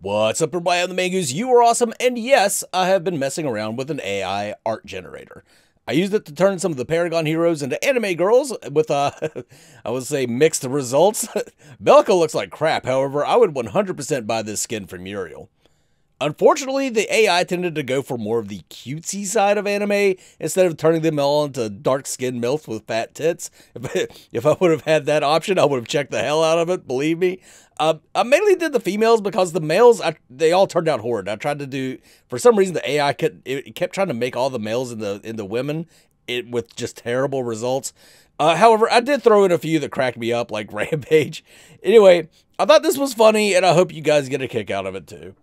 What's up, everybody? I'm the Mangoose. You are awesome. And yes, I have been messing around with an AI art generator. I used it to turn some of the Paragon heroes into anime girls with, uh, I would say mixed results. Belica looks like crap. However, I would 100% buy this skin for Muriel. Unfortunately, the AI tended to go for more of the cutesy side of anime instead of turning them all into dark skinned MILFs with fat tits. If, if I would have had that option, I would have checked the hell out of it, believe me. Uh, I mainly did the females because the males, I, they all turned out horrid. I tried to do, for some reason, the AI kept, it kept trying to make all the males into, into women it, with just terrible results. Uh, however, I did throw in a few that cracked me up, like Rampage. Anyway, I thought this was funny, and I hope you guys get a kick out of it too.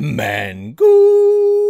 Mangoose.